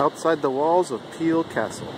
outside the walls of Peel Castle.